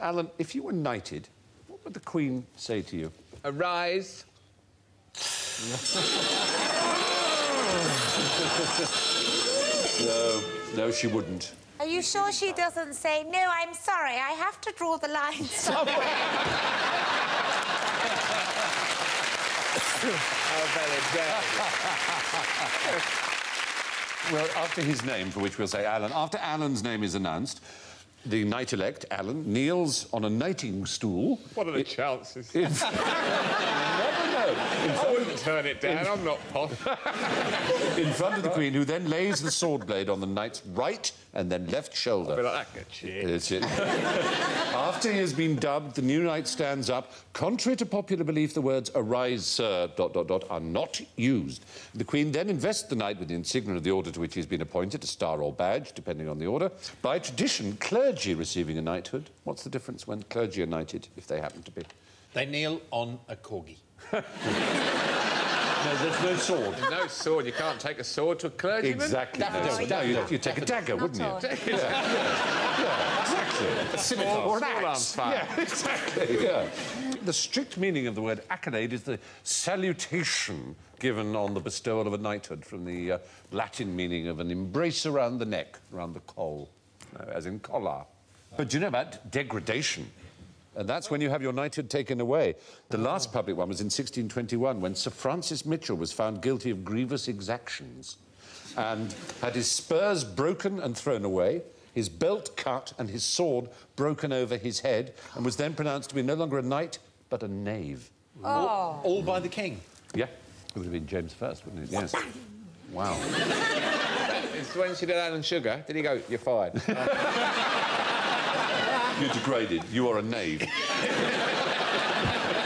Alan, if you were knighted, what would the Queen say to you? Arise. No, no, she wouldn't. Are you sure she doesn't say, no, I'm sorry, I have to draw the line somewhere? How very dare Well, after his name, for which we'll say Alan, after Alan's name is announced, the knight-elect, Alan, kneels on a knighting stool. What are the chances? In... Never know. In I front, wouldn't turn it down. I'm not posh. in front of the Queen, who then lays the sword blade on the knight's right and then left shoulder. Be like that. Cheer. That's it. After he has been dubbed, the new knight stands up. Contrary to popular belief, the words "Arise, sir," dot dot dot are not used. The Queen then invests the knight with the insignia of the order to which he has been appointed, a star or badge, depending on the order. By tradition, clergy receiving a knighthood. What's the difference when clergy are knighted, if they happen to be? They kneel on a corgi. No, there's no sword. No sword. You can't take a sword to a clergyman. Exactly. No, Daffodil, sword. no you, you take a dagger, wouldn't Not you? all. Exactly. A scimitar. Or an axe. axe. fire. Yeah, exactly. Yeah. The strict meaning of the word accolade is the salutation given on the bestowal of a knighthood from the uh, Latin meaning of an embrace around the neck, around the coll, uh, as in collar. But do you know about degradation? And that's when you have your knighthood taken away. The last public one was in 1621 when Sir Francis Michell was found guilty of grievous exactions and had his spurs broken and thrown away, his belt cut, and his sword broken over his head, and was then pronounced to be no longer a knight, but a knave. All, all by the king. Yeah, it would have been James I, wouldn't it? Yes. Wow. It's when she did Alan Sugar. Did he go? You're fired. You're degraded. You are a knave.